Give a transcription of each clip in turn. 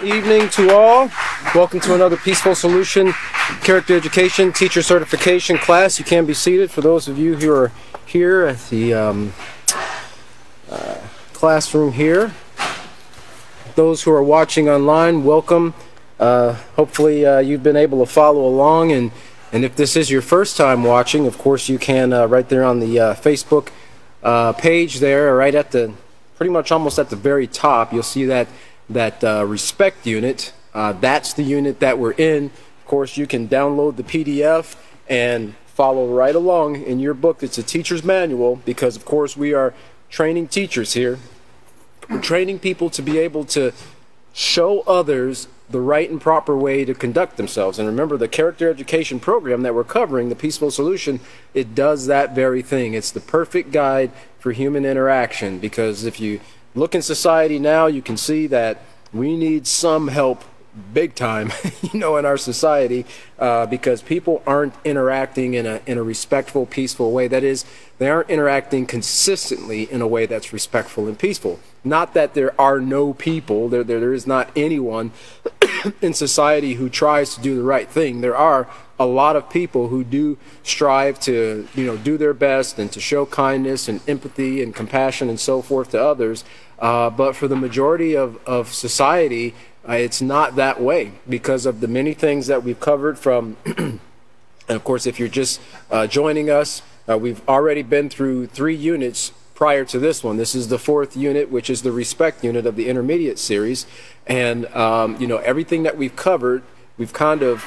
evening to all. Welcome to another Peaceful Solution Character Education Teacher Certification class. You can be seated for those of you who are here at the um, uh, classroom here. Those who are watching online, welcome. Uh, hopefully uh, you've been able to follow along and and if this is your first time watching, of course you can uh, right there on the uh, Facebook uh, page there, right at the pretty much almost at the very top, you'll see that that uh, respect unit. Uh, that's the unit that we're in. Of course, you can download the PDF and follow right along in your book. It's a teacher's manual because, of course, we are training teachers here. We're training people to be able to show others the right and proper way to conduct themselves. And remember, the character education program that we're covering, the Peaceful Solution, it does that very thing. It's the perfect guide for human interaction because if you look in society now, you can see that we need some help big time, you know, in our society uh, because people aren't interacting in a, in a respectful, peaceful way. That is, they aren't interacting consistently in a way that's respectful and peaceful. Not that there are no people, there, there, there is not anyone in society who tries to do the right thing. There are a lot of people who do strive to, you know, do their best and to show kindness and empathy and compassion and so forth to others. Uh, but for the majority of, of society, uh, it's not that way because of the many things that we've covered from, and of course, if you're just uh, joining us, uh, we've already been through three units prior to this one. This is the fourth unit, which is the respect unit of the intermediate series. And, um, you know, everything that we've covered, we've kind of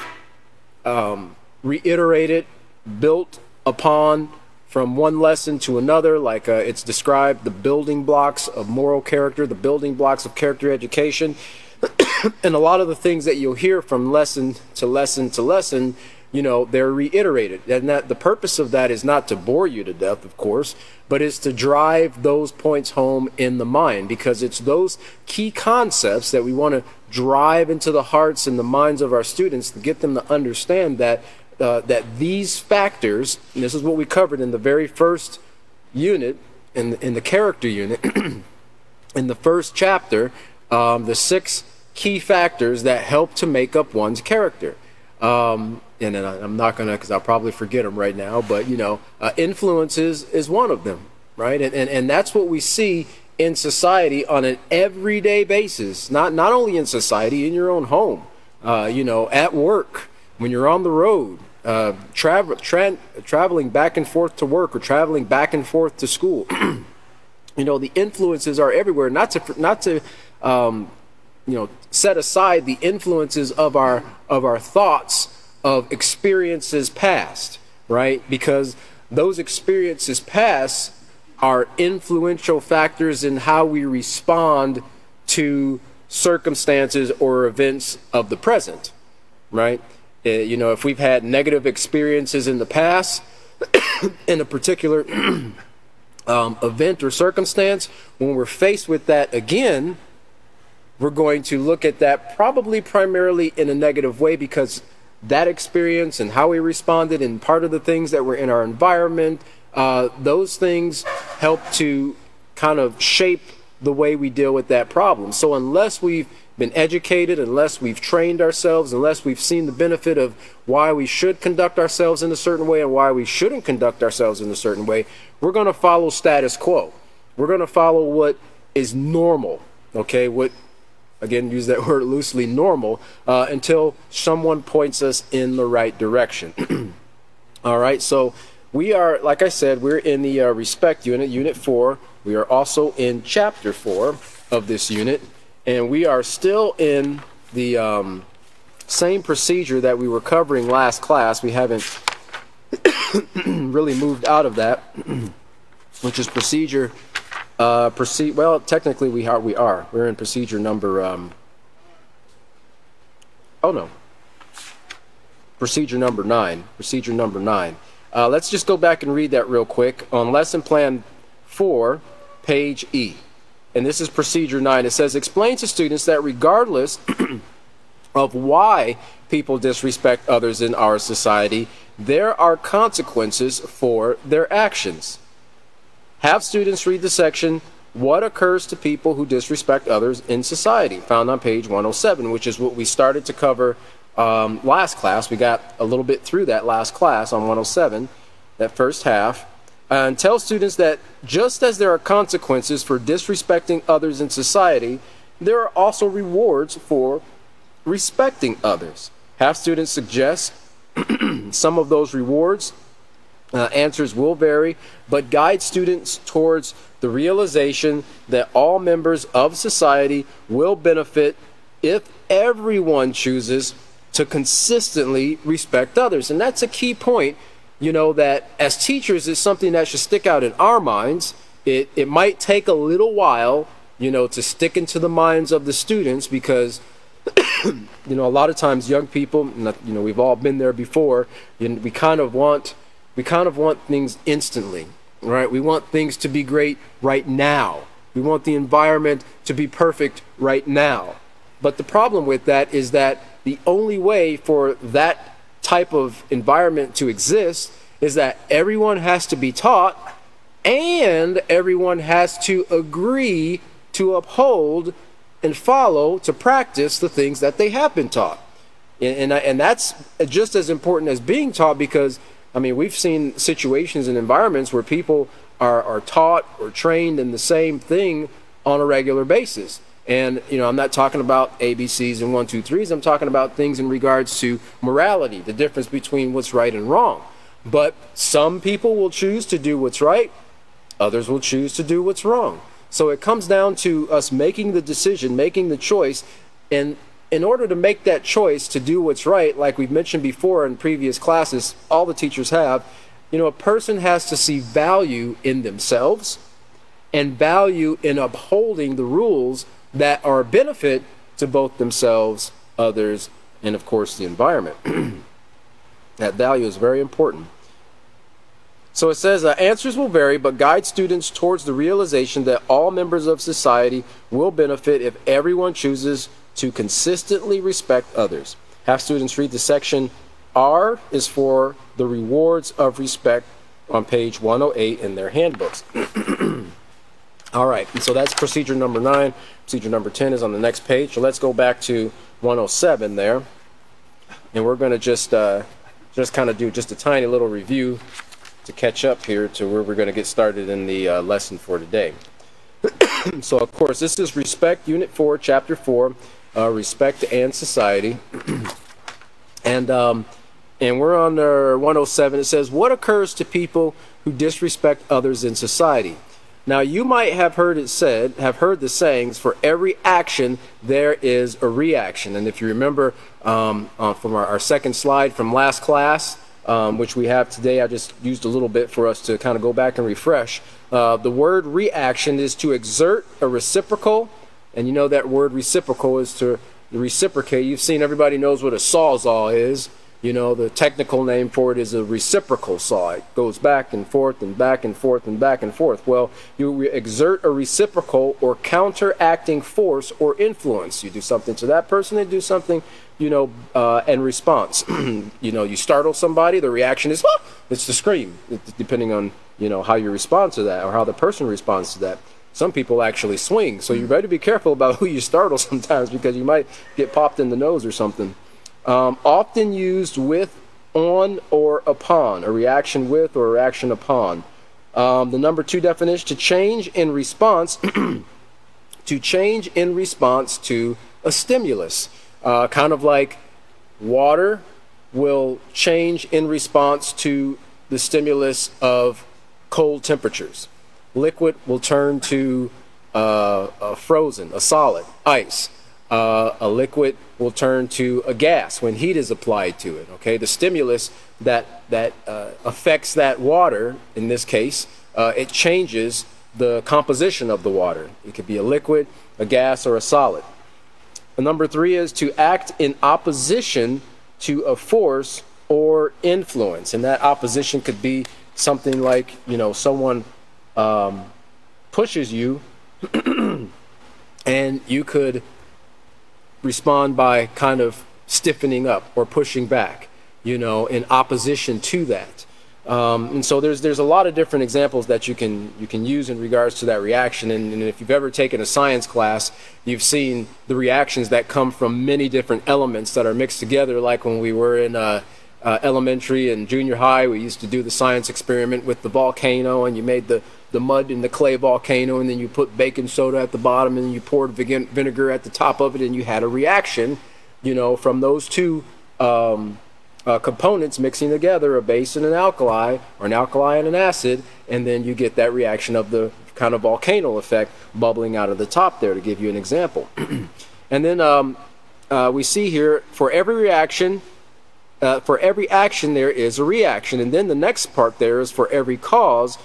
um, reiterated, built upon from one lesson to another, like uh, it's described the building blocks of moral character, the building blocks of character education. and a lot of the things that you'll hear from lesson to lesson to lesson you know, they're reiterated. And that the purpose of that is not to bore you to death, of course, but is to drive those points home in the mind because it's those key concepts that we want to drive into the hearts and the minds of our students to get them to understand that uh, that these factors, and this is what we covered in the very first unit, in, in the character unit, in the first chapter, um, the six key factors that help to make up one's character. Um, and I'm not gonna because I'll probably forget them right now. But you know, uh, influences is one of them, right? And, and and that's what we see in society on an everyday basis. Not not only in society, in your own home, uh, you know, at work, when you're on the road, uh, travel tra- traveling back and forth to work or traveling back and forth to school. you know, the influences are everywhere. Not to not to um, you know set aside the influences of our of our thoughts of experiences past, right? Because those experiences past are influential factors in how we respond to circumstances or events of the present, right? Uh, you know, if we've had negative experiences in the past in a particular um, event or circumstance, when we're faced with that again, we're going to look at that probably primarily in a negative way because that experience and how we responded and part of the things that were in our environment, uh, those things help to kind of shape the way we deal with that problem. So unless we've been educated, unless we've trained ourselves, unless we've seen the benefit of why we should conduct ourselves in a certain way and why we shouldn't conduct ourselves in a certain way, we're going to follow status quo. We're going to follow what is normal, okay? What again, use that word loosely, normal, uh, until someone points us in the right direction. All right, so we are, like I said, we're in the uh, respect unit, unit four. We are also in chapter four of this unit, and we are still in the um, same procedure that we were covering last class. We haven't really moved out of that, which is procedure uh, proceed. Well, technically, we are. We are. We're in procedure number. Um, oh no. Procedure number nine. Procedure number nine. Uh, let's just go back and read that real quick on lesson plan four, page E. And this is procedure nine. It says, explain to students that regardless of why people disrespect others in our society, there are consequences for their actions. Have students read the section what occurs to people who disrespect others in society, found on page 107, which is what we started to cover um, last class. We got a little bit through that last class on 107, that first half, and tell students that just as there are consequences for disrespecting others in society, there are also rewards for respecting others. Have students suggest some of those rewards. Uh, answers will vary, but guide students towards the realization that all members of society will benefit if everyone chooses to consistently respect others. And that's a key point, you know, that as teachers it's something that should stick out in our minds. It, it might take a little while, you know, to stick into the minds of the students because you know, a lot of times young people, you know, we've all been there before, and we kind of want, we kind of want things instantly, right? We want things to be great right now. We want the environment to be perfect right now. But the problem with that is that the only way for that type of environment to exist is that everyone has to be taught and everyone has to agree to uphold and follow to practice the things that they have been taught. And, and, and that's just as important as being taught because, I mean, we've seen situations and environments where people are, are taught or trained in the same thing on a regular basis. And, you know, I'm not talking about ABCs and one, two, threes. I'm talking about things in regards to morality, the difference between what's right and wrong. But some people will choose to do what's right, others will choose to do what's wrong. So it comes down to us making the decision, making the choice, and in order to make that choice to do what's right, like we've mentioned before in previous classes, all the teachers have, you know, a person has to see value in themselves and value in upholding the rules that are a benefit to both themselves, others, and of course the environment. that value is very important. So it says uh, answers will vary, but guide students towards the realization that all members of society will benefit if everyone chooses to consistently respect others. Have students read the section R is for the rewards of respect on page 108 in their handbooks. All right, and so that's procedure number nine. Procedure number 10 is on the next page. So let's go back to 107 there. And we're going to just, uh, just kind of do just a tiny little review to catch up here to where we're going to get started in the uh, lesson for today. so, of course, this is Respect, Unit 4, Chapter 4, uh, Respect and Society. and, um, and we're on 107. It says, What occurs to people who disrespect others in society? Now, you might have heard it said, have heard the sayings, for every action, there is a reaction. And if you remember um, uh, from our, our second slide from last class, um, which we have today. I just used a little bit for us to kind of go back and refresh. Uh, the word reaction is to exert a reciprocal, and you know that word reciprocal is to reciprocate. You've seen everybody knows what a sawzall is. You know, the technical name for it is a reciprocal saw. It goes back and forth and back and forth and back and forth. Well, you exert a reciprocal or counteracting force or influence. You do something to that person, they do something you know, uh, and response. you know, you startle somebody, the reaction is, oh! it's the scream, depending on, you know, how you respond to that or how the person responds to that. Some people actually swing, so you better be careful about who you startle sometimes because you might get popped in the nose or something. Um, often used with, on, or upon, a reaction with or a reaction upon. Um, the number two definition, to change in response, to change in response to a stimulus. Uh, kind of like water will change in response to the stimulus of cold temperatures. Liquid will turn to uh, a frozen, a solid, ice. Uh, a liquid will turn to a gas when heat is applied to it. Okay, the stimulus that that uh, affects that water, in this case, uh, it changes the composition of the water. It could be a liquid, a gas, or a solid. Number three is to act in opposition to a force or influence. And that opposition could be something like, you know, someone um, pushes you and you could respond by kind of stiffening up or pushing back, you know, in opposition to that. Um, and so there's there's a lot of different examples that you can you can use in regards to that reaction. And, and, if you've ever taken a science class, you've seen the reactions that come from many different elements that are mixed together. Like when we were in uh, uh, elementary and junior high, we used to do the science experiment with the volcano, and you made the the mud in the clay volcano, and then you put baking soda at the bottom, and you poured vinegar at the top of it, and you had a reaction, you know, from those two. Um, uh, components mixing together, a base and an alkali, or an alkali and an acid, and then you get that reaction of the kind of volcano effect bubbling out of the top there to give you an example. and then um, uh, we see here for every reaction, uh, for every action there is a reaction. And then the next part there is for every cause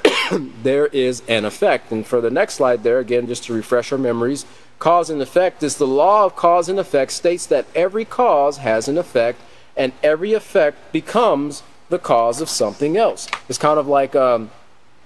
there is an effect. And for the next slide there, again, just to refresh our memories, cause and effect is the law of cause and effect states that every cause has an effect and every effect becomes the cause of something else. It's kind of like um,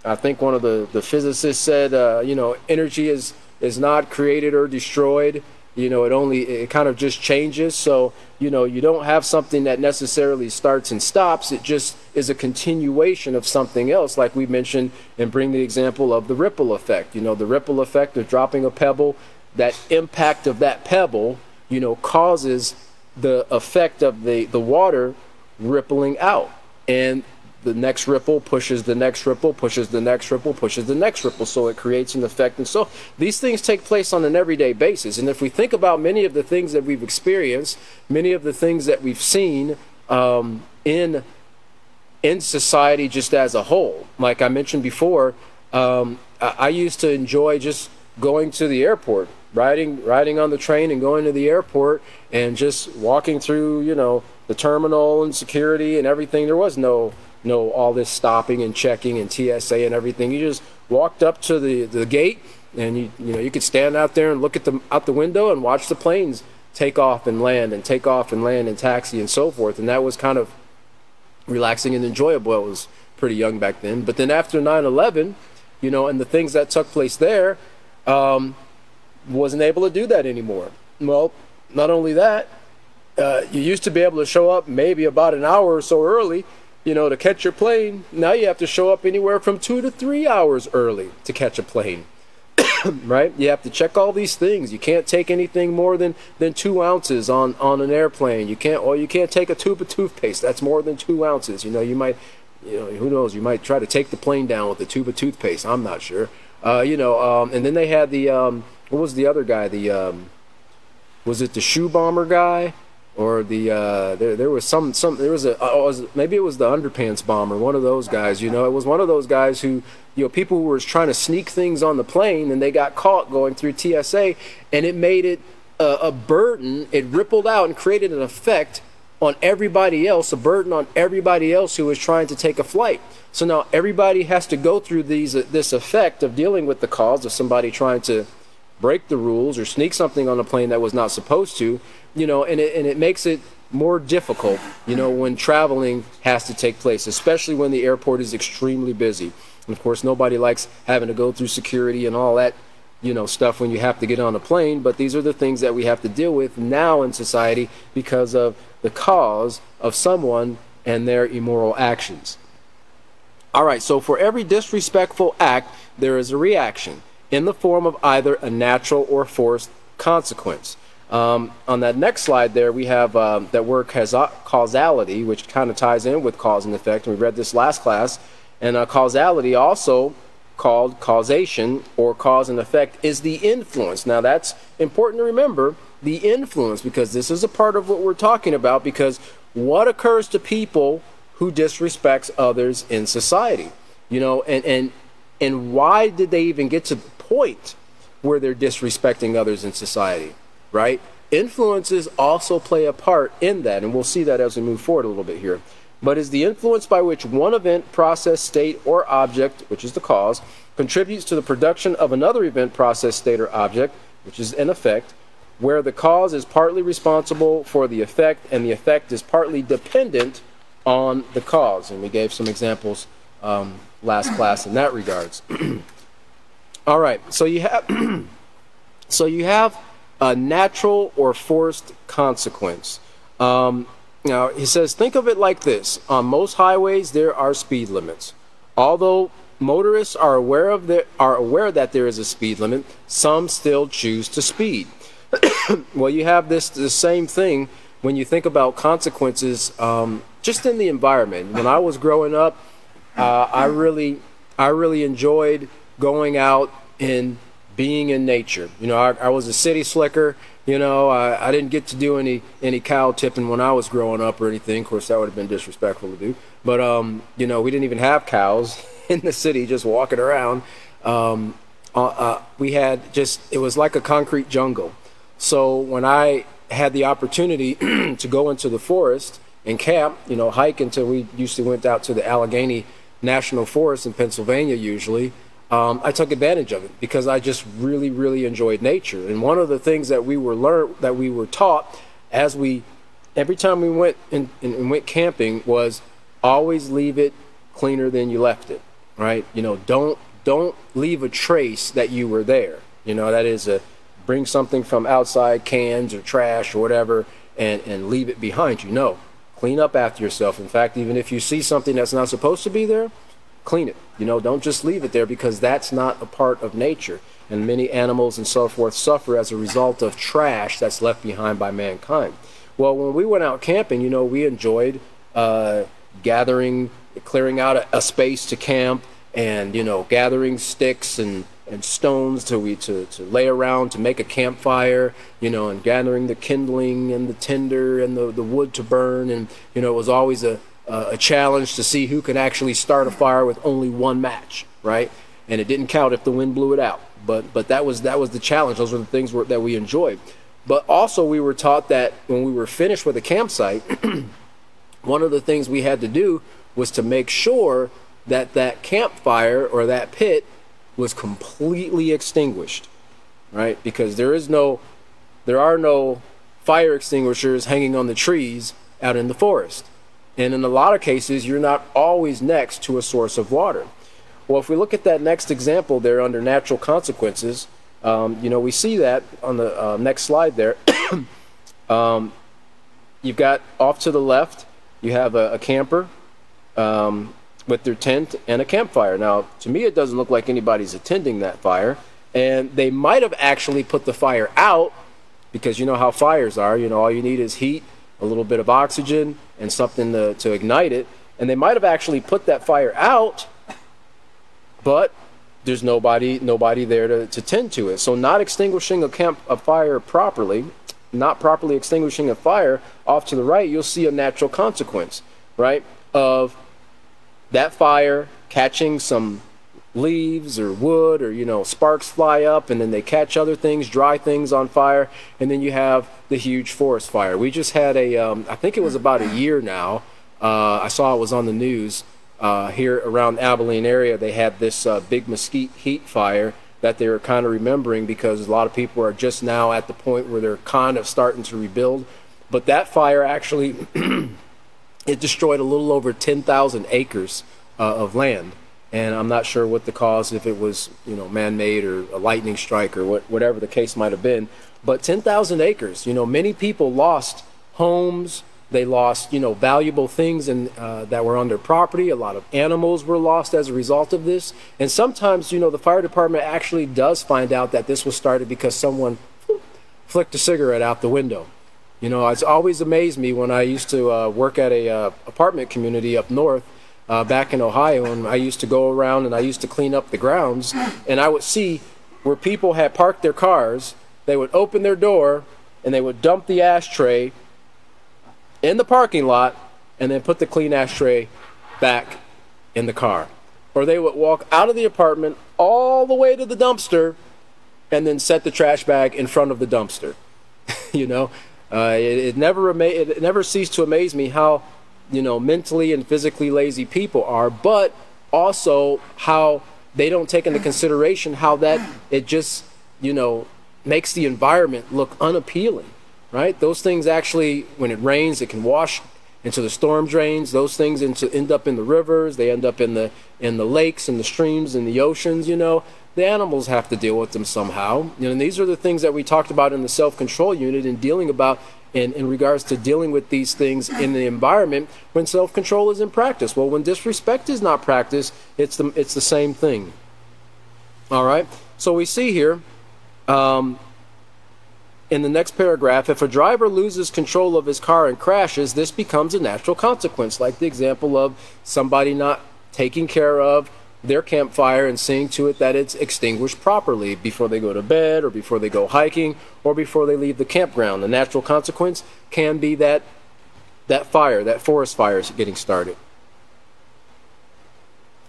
I think one of the, the physicists said, uh, you know, energy is is not created or destroyed. You know, it only it kind of just changes. So you know, you don't have something that necessarily starts and stops. It just is a continuation of something else, like we mentioned and bring the example of the ripple effect. You know, the ripple effect of dropping a pebble. That impact of that pebble, you know, causes the effect of the, the water rippling out. And the next ripple pushes the next ripple, pushes the next ripple, pushes the next ripple. So it creates an effect. And so these things take place on an everyday basis. And if we think about many of the things that we've experienced, many of the things that we've seen um, in in society just as a whole, like I mentioned before, um, I, I used to enjoy just going to the airport riding riding on the train and going to the airport and just walking through you know the terminal and security and everything there was no no all this stopping and checking and TSA and everything. You just walked up to the the gate and you you know you could stand out there and look at the out the window and watch the planes take off and land and take off and land and taxi and so forth. And that was kind of relaxing and enjoyable. I was pretty young back then. But then after 9/11 you know and the things that took place there um, wasn't able to do that anymore. Well, not only that, uh, you used to be able to show up maybe about an hour or so early, you know, to catch your plane. Now you have to show up anywhere from two to three hours early to catch a plane. right? You have to check all these things. You can't take anything more than, than two ounces on, on an airplane. You can't, or you can't take a tube of toothpaste. That's more than two ounces. You know, you might, you know, who knows? You might try to take the plane down with a tube of toothpaste. I'm not sure. Uh, you know, um, and then they had the, um, what was the other guy? The um, was it the shoe bomber guy, or the uh, there there was some some there was a uh, was, maybe it was the underpants bomber, one of those guys. You know, it was one of those guys who you know people who were trying to sneak things on the plane and they got caught going through TSA, and it made it a, a burden. It rippled out and created an effect on everybody else, a burden on everybody else who was trying to take a flight. So now everybody has to go through these uh, this effect of dealing with the cause of somebody trying to break the rules or sneak something on a plane that was not supposed to, you know, and it, and it makes it more difficult, you know, when traveling has to take place, especially when the airport is extremely busy. And of course, nobody likes having to go through security and all that, you know, stuff when you have to get on a plane. But these are the things that we have to deal with now in society because of the cause of someone and their immoral actions. All right, so for every disrespectful act, there is a reaction in the form of either a natural or forced consequence. Um, on that next slide there, we have um, that word causality, which kind of ties in with cause and effect, and we read this last class. And uh, causality, also called causation or cause and effect, is the influence. Now, that's important to remember the influence because this is a part of what we're talking about. Because what occurs to people who disrespects others in society? You know, and, and and why did they even get to the point where they're disrespecting others in society, right? Influences also play a part in that, and we'll see that as we move forward a little bit here. But is the influence by which one event, process, state, or object, which is the cause, contributes to the production of another event, process, state, or object, which is an effect, where the cause is partly responsible for the effect and the effect is partly dependent on the cause. And we gave some examples um, last class in that regards. All right, so you have so you have a natural or forced consequence. Um, now he says, think of it like this: on most highways, there are speed limits. Although motorists are aware of the, are aware that there is a speed limit, some still choose to speed. well, you have this the same thing when you think about consequences um, just in the environment. When I was growing up, uh, I really I really enjoyed going out and being in nature. You know, I, I was a city slicker. You know, I, I didn't get to do any any cow tipping when I was growing up or anything. Of course, that would have been disrespectful to do. But um, you know, we didn't even have cows in the city just walking around. Um, uh, uh, we had just it was like a concrete jungle. So when I had the opportunity to go into the forest and camp, you know, hike until we used to went out to the Allegheny National Forest in Pennsylvania usually. Um, I took advantage of it because I just really, really enjoyed nature. And one of the things that we were learned that we were taught as we every time we went and, and went camping was always leave it cleaner than you left it. Right? You know, don't don't leave a trace that you were there. You know, that is a bring something from outside cans or trash or whatever and, and leave it behind you. No, clean up after yourself. In fact, even if you see something that's not supposed to be there, clean it. You know, don't just leave it there because that's not a part of nature. And many animals and so forth suffer as a result of trash that's left behind by mankind. Well, when we went out camping, you know, we enjoyed uh, gathering, clearing out a, a space to camp, and you know, gathering sticks and and stones to we to, to lay around to make a campfire, you know, and gathering the kindling and the tinder and the, the wood to burn. And, you know, it was always a, Uh, a challenge to see who can actually start a fire with only one match, right? And it didn't count if the wind blew it out. But, but that, was, that was the challenge. Those were the things were, that we enjoyed. But also, we were taught that when we were finished with a campsite, one of the things we had to do was to make sure that that campfire or that pit was completely extinguished, right? Because there is no, there are no fire extinguishers hanging on the trees out in the forest. And in a lot of cases, you're not always next to a source of water. Well, if we look at that next example there under natural consequences, um, you know, we see that on the uh, next slide there. um, you've got off to the left, you have a, a camper. Um, with their tent and a campfire. Now, to me, it doesn't look like anybody's attending that fire. And they might have actually put the fire out because you know how fires are. You know, all you need is heat, a little bit of oxygen, and something to, to ignite it. And they might have actually put that fire out, but there's nobody nobody there to, to tend to it. So not extinguishing a camp a fire properly, not properly extinguishing a fire, off to the right, you'll see a natural consequence, right? Of that fire catching some leaves or wood or you know sparks fly up and then they catch other things dry things on fire and then you have the huge forest fire we just had a um, I think it was about a year now uh, i saw it was on the news uh, here around abilene area they had this uh, big mesquite heat fire that they were kind of remembering because a lot of people are just now at the point where they're kind of starting to rebuild but that fire actually it destroyed a little over 10,000 acres uh, of land. And I'm not sure what the cause, if it was you know man-made or a lightning strike or what, whatever the case might have been. But 10,000 acres, you know, many people lost homes. They lost, you know, valuable things and uh, that were on their property. A lot of animals were lost as a result of this. And sometimes, you know, the fire department actually does find out that this was started because someone flicked a cigarette out the window you know, it's always amazed me when I used to uh, work at a uh, apartment community up north uh, back in Ohio, and I used to go around and I used to clean up the grounds, and I would see where people had parked their cars. They would open their door and they would dump the ashtray in the parking lot, and then put the clean ashtray back in the car. Or they would walk out of the apartment all the way to the dumpster, and then set the trash bag in front of the dumpster. you know, uh, it, it, never it never ceased to amaze me how you know mentally and physically lazy people are, but also how they don't take into consideration how that it just you know makes the environment look unappealing, right? Those things actually, when it rains, it can wash into the storm drains. Those things into, end up in the rivers. They end up in the in the lakes and the streams and the oceans. You know, the animals have to deal with them somehow. You know, and these are the things that we talked about in the self-control unit and dealing about in, in regards to dealing with these things in the environment when self-control is in practice. Well, when disrespect is not practiced, it's the, it's the same thing. All right? So we see here um, in the next paragraph, if a driver loses control of his car and crashes, this becomes a natural consequence, like the example of somebody not taking care of their campfire and seeing to it that it's extinguished properly before they go to bed or before they go hiking or before they leave the campground. The natural consequence can be that that fire, that forest fire is getting started.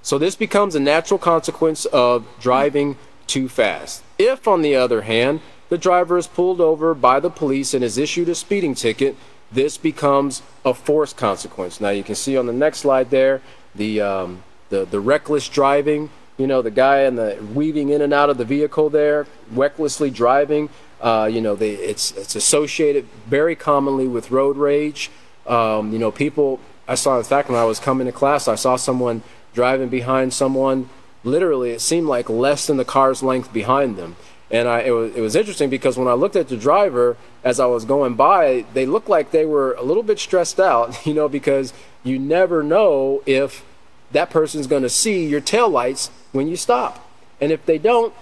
So this becomes a natural consequence of driving too fast. If, on the other hand, the driver is pulled over by the police and is issued a speeding ticket, this becomes a forced consequence. Now you can see on the next slide there the um, the the reckless driving. You know, the guy and the weaving in and out of the vehicle there, recklessly driving. Uh, you know, they, it's it's associated very commonly with road rage. Um, you know, people. I saw in fact when I was coming to class, I saw someone driving behind someone. Literally, it seemed like less than the car's length behind them. And I, it, was, it was interesting because when I looked at the driver as I was going by, they looked like they were a little bit stressed out, you know, because you never know if that person's going to see your tail lights when you stop. And if they don't,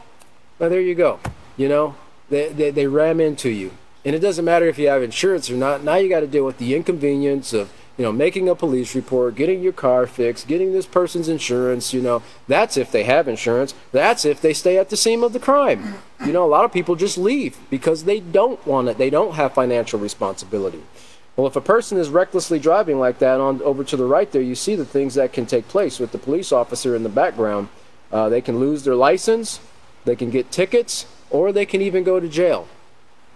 well, there you go. You know, they, they, they ram into you. And it doesn't matter if you have insurance or not. Now you got to deal with the inconvenience of, you know, making a police report, getting your car fixed, getting this person's insurance. You know, that's if they have insurance. That's if they stay at the scene of the crime. You know, a lot of people just leave because they don't want it. They don't have financial responsibility. Well, if a person is recklessly driving like that on over to the right there, you see the things that can take place with the police officer in the background. Uh, they can lose their license, they can get tickets, or they can even go to jail.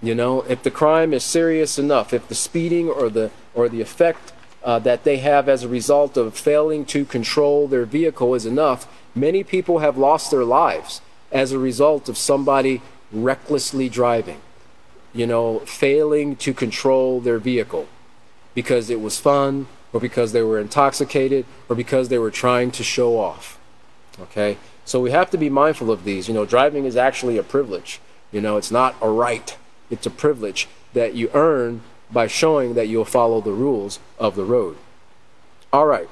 You know, if the crime is serious enough, if the speeding or the or the effect uh, that they have as a result of failing to control their vehicle is enough, many people have lost their lives as a result of somebody recklessly driving you know, failing to control their vehicle because it was fun or because they were intoxicated or because they were trying to show off. Okay? So we have to be mindful of these. You know, driving is actually a privilege. You know, it's not a right, it's a privilege that you earn by showing that you'll follow the rules of the road. All right.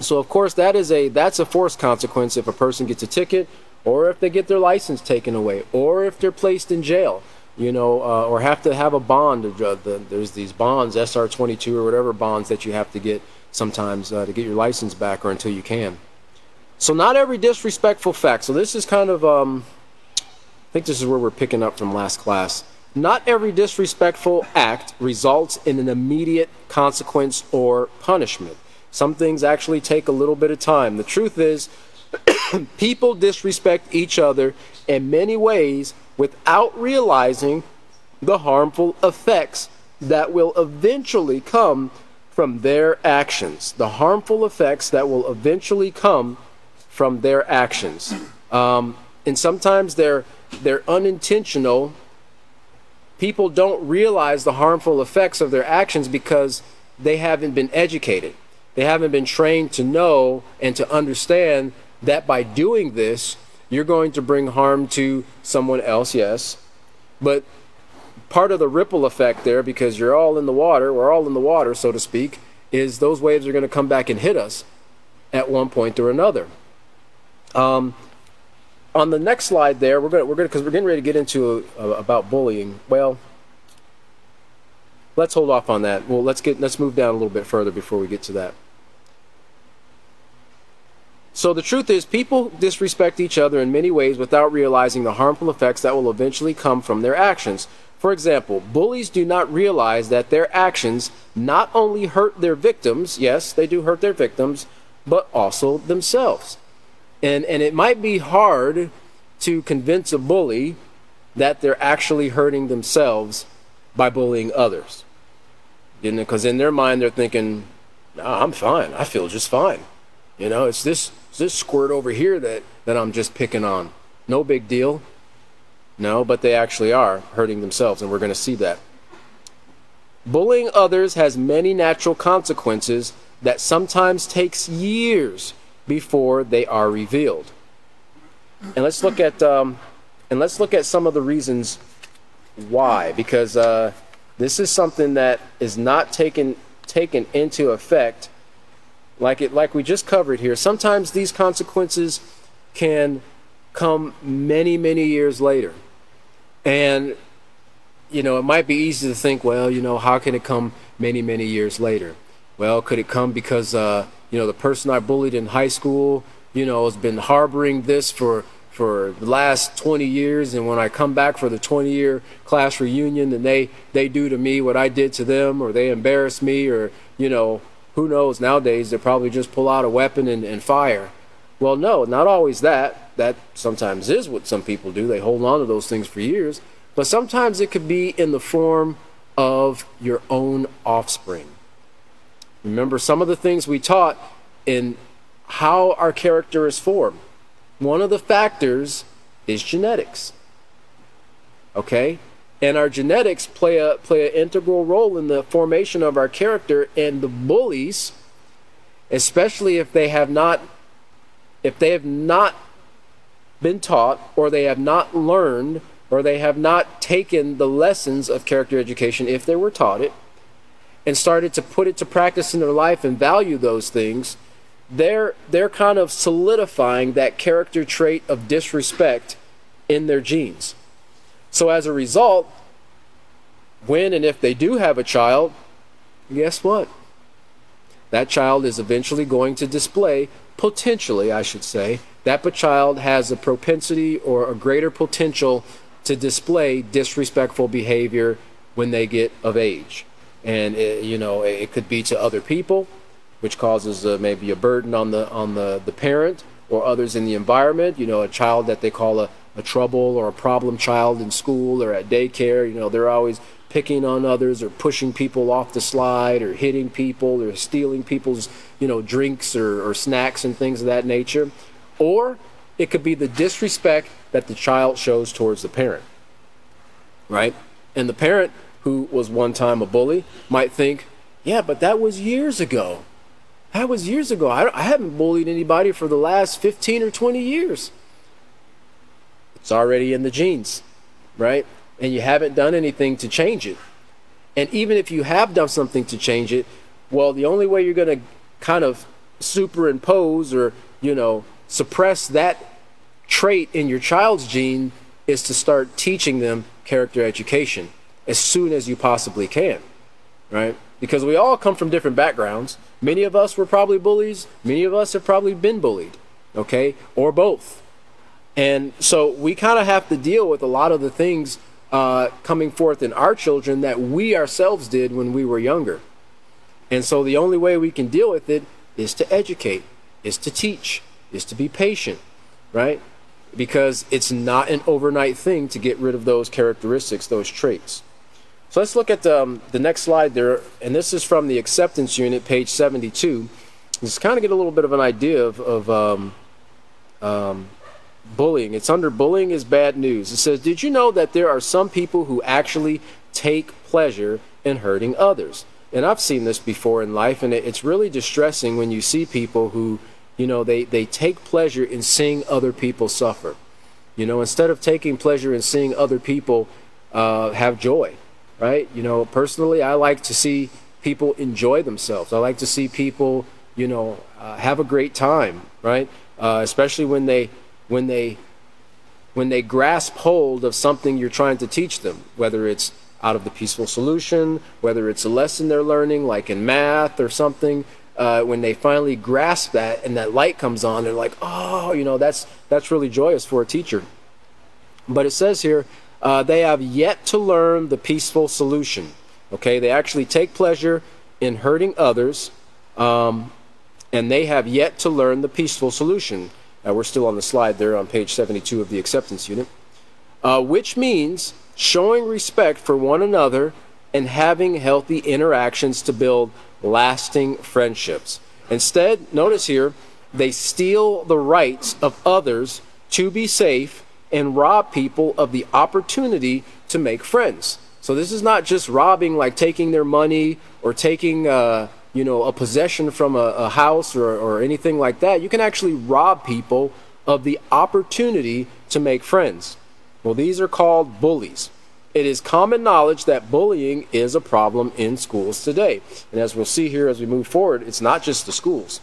So of course that is a that's a forced consequence if a person gets a ticket or if they get their license taken away or if they're placed in jail you know, uh, or have to have a bond. Uh, the, there's these bonds, SR22 or whatever bonds that you have to get sometimes uh, to get your license back or until you can. So not every disrespectful fact. So this is kind of, um, I think this is where we're picking up from last class. Not every disrespectful act results in an immediate consequence or punishment. Some things actually take a little bit of time. The truth is, people disrespect each other in many ways without realizing the harmful effects that will eventually come from their actions. The harmful effects that will eventually come from their actions. Um, and sometimes they're, they're unintentional. People don't realize the harmful effects of their actions because they haven't been educated. They haven't been trained to know and to understand that by doing this, you're going to bring harm to someone else, yes. But part of the ripple effect there, because you're all in the water, we're all in the water, so to speak, is those waves are going to come back and hit us at one point or another. Um, on the next slide there, we're going we're going because we're getting ready to get into uh, about bullying. Well, let's hold off on that. Well, let's get let's move down a little bit further before we get to that. So the truth is, people disrespect each other in many ways without realizing the harmful effects that will eventually come from their actions. For example, bullies do not realize that their actions not only hurt their victims, yes, they do hurt their victims, but also themselves. And, and it might be hard to convince a bully that they're actually hurting themselves by bullying others. Because in their mind, they're thinking, I'm fine. I feel just fine. You know, it's this this squirt over here that, that I'm just picking on. No big deal. No, but they actually are hurting themselves, and we're going to see that. Bullying others has many natural consequences that sometimes takes years before they are revealed. and let's look at um, and let's look at some of the reasons why. Because uh, this is something that is not taken taken into effect, like it like we just covered here. Sometimes these consequences can come many many years later, and you know it might be easy to think, well, you know, how can it come many many years later? Well, could it come because uh, you know the person I bullied in high school, you know, has been harboring this for for the last 20 years and when I come back for the 20 year class reunion and they they do to me what I did to them or they embarrass me or you know who knows? Nowadays they probably just pull out a weapon and, and fire. Well no not always that. That sometimes is what some people do. They hold on to those things for years. But sometimes it could be in the form of your own offspring. Remember some of the things we taught in how our character is formed. One of the factors is genetics. Okay? And our genetics play a play an integral role in the formation of our character and the bullies, especially if they have not if they have not been taught or they have not learned or they have not taken the lessons of character education if they were taught it and started to put it to practice in their life and value those things they're they're kind of solidifying that character trait of disrespect in their genes. So as a result, when and if they do have a child, guess what? That child is eventually going to display, potentially, I should say, that child has a propensity or a greater potential to display disrespectful behavior when they get of age. And, it, you know, it could be to other people, which causes uh, maybe a burden on the on the, the parent or others in the environment. You know, a child that they call a, a trouble or a problem child in school or at daycare. You know, they're always picking on others or pushing people off the slide or hitting people or stealing people's you know drinks or, or snacks and things of that nature. Or it could be the disrespect that the child shows towards the parent. Right? And the parent who was one time a bully might think, yeah, but that was years ago. That was years ago. I, I haven't bullied anybody for the last 15 or 20 years. It's already in the genes, right? And you haven't done anything to change it. And even if you have done something to change it, well, the only way you're going to kind of superimpose or, you know, suppress that trait in your child's gene is to start teaching them character education as soon as you possibly can, right? Because we all come from different backgrounds. Many of us were probably bullies. Many of us have probably been bullied, okay, or both. And so we kind of have to deal with a lot of the things uh, coming forth in our children that we ourselves did when we were younger. And so the only way we can deal with it is to educate, is to teach, is to be patient, right? Because it's not an overnight thing to get rid of those characteristics, those traits. So let's look at um, the next slide there, and this is from the acceptance unit, page 72. Just kind of get a little bit of an idea of, of um, um, bullying. It's under bullying is bad news. It says, Did you know that there are some people who actually take pleasure in hurting others? And I've seen this before in life, and it's really distressing when you see people who, you know, they, they take pleasure in seeing other people suffer. You know, instead of taking pleasure in seeing other people uh, have joy right? You know, personally, I like to see people enjoy themselves. I like to see people, you know, uh, have a great time, right? Uh, especially when they when they when they grasp hold of something you're trying to teach them, whether it's out of the peaceful solution, whether it's a lesson they're learning, like in math or something. Uh, when they finally grasp that and that light comes on, they're like, "Oh, you know, that's that's really joyous for a teacher." But it says here, uh, they have yet to learn the peaceful solution. Okay, they actually take pleasure in hurting others, um, and they have yet to learn the peaceful solution. Now, we're still on the slide there on page 72 of the acceptance unit, uh, which means showing respect for one another and having healthy interactions to build lasting friendships. Instead, notice here, they steal the rights of others to be safe and rob people of the opportunity to make friends. So this is not just robbing, like taking their money or taking, uh, you know, a possession from a, a house or, or anything like that. You can actually rob people of the opportunity to make friends. Well, these are called bullies. It is common knowledge that bullying is a problem in schools today. And as we'll see here as we move forward, it's not just the schools.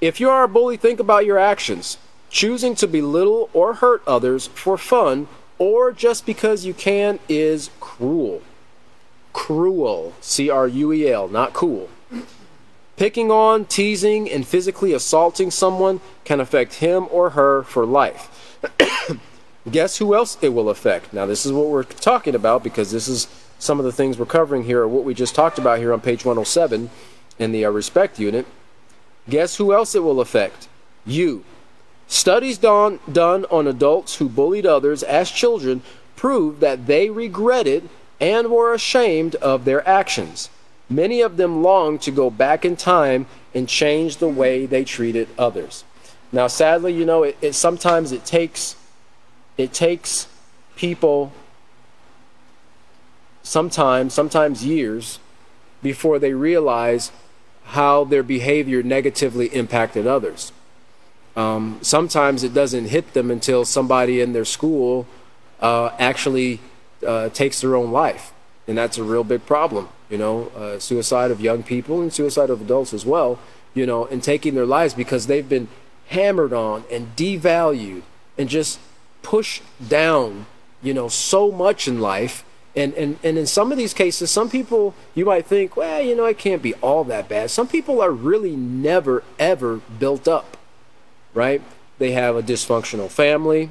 If you are a bully, think about your actions. Choosing to belittle or hurt others for fun or just because you can is cruel. Cruel. C R U E L, not cool. Picking on, teasing, and physically assaulting someone can affect him or her for life. Guess who else it will affect? Now, this is what we're talking about because this is some of the things we're covering here, or what we just talked about here on page 107 in the uh, respect unit. Guess who else it will affect? You. Studies done, done on adults who bullied others as children prove that they regretted and were ashamed of their actions. Many of them long to go back in time and change the way they treated others. Now, sadly, you know, it, it sometimes it takes it takes people sometimes, sometimes years, before they realize how their behavior negatively impacted others. Um, sometimes it doesn't hit them until somebody in their school uh, actually uh, takes their own life. And that's a real big problem, you know, uh, suicide of young people and suicide of adults as well, you know, and taking their lives because they've been hammered on and devalued and just pushed down, you know, so much in life. And, and, and in some of these cases, some people, you might think, well, you know, it can't be all that bad. Some people are really never, ever built up, right? They have a dysfunctional family.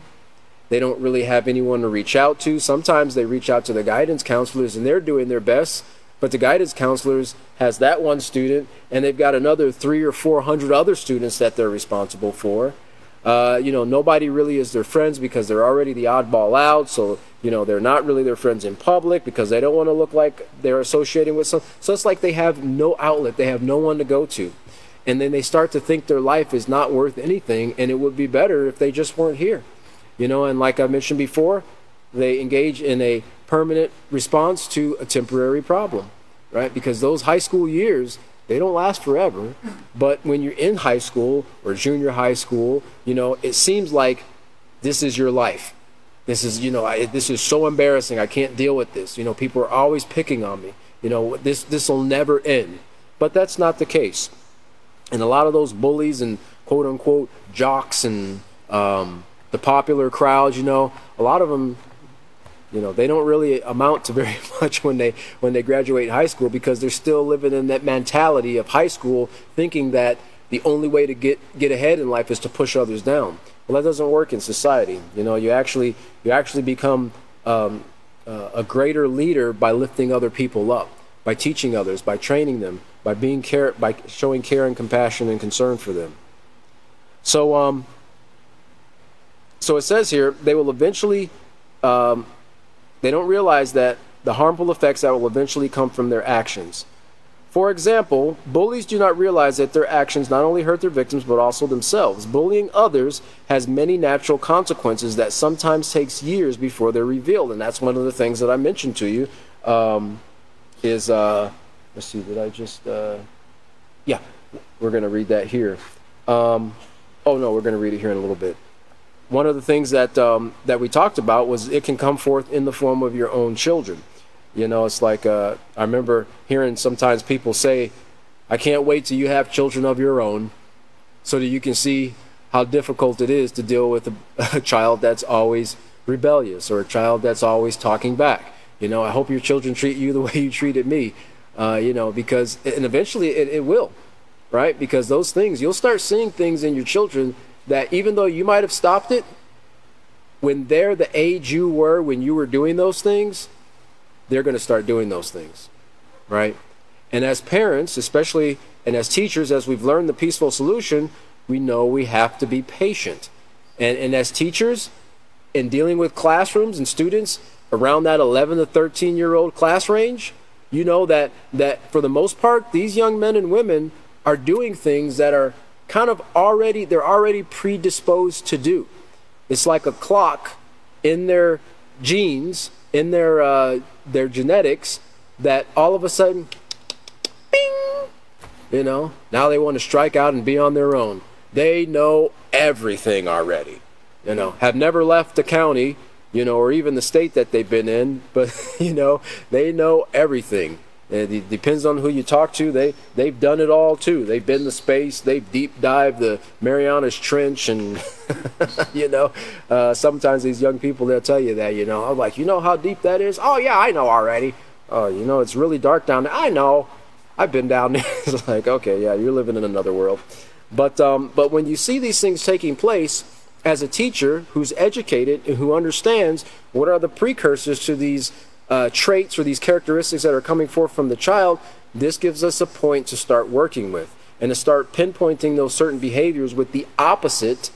They don't really have anyone to reach out to. Sometimes they reach out to the guidance counselors and they're doing their best. But the guidance counselors has that one student and they've got another three or four hundred other students that they're responsible for. Uh, you know, nobody really is their friends because they're already the oddball out. So, you know, they're not really their friends in public because they don't want to look like they're associating with some. So it's like they have no outlet, they have no one to go to. And then they start to think their life is not worth anything and it would be better if they just weren't here. You know, and like I mentioned before, they engage in a permanent response to a temporary problem, right? Because those high school years, they don't last forever. But when you're in high school or junior high school, you know, it seems like this is your life. This is, you know, I, this is so embarrassing. I can't deal with this. You know, people are always picking on me. You know, this this will never end. But that's not the case. And a lot of those bullies and quote unquote jocks and um, the popular crowds, you know, a lot of them you know, they don't really amount to very much when they when they graduate high school because they're still living in that mentality of high school, thinking that the only way to get get ahead in life is to push others down. Well, that doesn't work in society. You know, you actually you actually become um, uh, a greater leader by lifting other people up, by teaching others, by training them, by being care, by showing care and compassion and concern for them. So, um, so it says here they will eventually. Um, they don't realize that the harmful effects that will eventually come from their actions. For example, bullies do not realize that their actions not only hurt their victims but also themselves. Bullying others has many natural consequences that sometimes takes years before they're revealed, and that's one of the things that I mentioned to you. Um, is uh, let's see, did I just? Uh, yeah, we're to read that here. Um, oh no, we're to read it here in a little bit one of the things that um, that we talked about was it can come forth in the form of your own children. You know, it's like uh, I remember hearing sometimes people say, "I can't wait till you have children of your own," so that you can see how difficult it is to deal with a, a child that's always rebellious or a child that's always talking back. You know, I hope your children treat you the way you treated me. Uh, you know, because and eventually it, it will, right? Because those things you'll start seeing things in your children that even though you might have stopped it, when they're the age you were when you were doing those things, they're going to start doing those things, right? And as parents, especially, and as teachers, as we've learned the peaceful solution, we know we have to be patient. And, and as teachers, in dealing with classrooms and students around that 11 to 13 year old class range, you know that, that for the most part, these young men and women are doing things that are kind of already they're already predisposed to do. It's like a clock in their genes, in their uh, their genetics, that all of a sudden, bing, you know, now they want to strike out and be on their own. they know everything already. You know, have never left the county, you know, or even the state that they've been in, but you know, they know everything. It depends on who you talk to. They they've done it all too. They've been to space. They've deep dived the Marianas Trench, and you know, uh, sometimes these young people they'll tell you that. You know, I'm like, you know how deep that is? Oh yeah, I know already. Oh, you know, it's really dark down there. I know. I've been down there. it's like, okay, yeah, you're living in another world. But um, but when you see these things taking place, as a teacher who's educated and who understands what are the precursors to these uh, traits or these characteristics that are coming forth from the child, this gives us a point to start working with. And to start pinpointing those certain behaviors with the opposite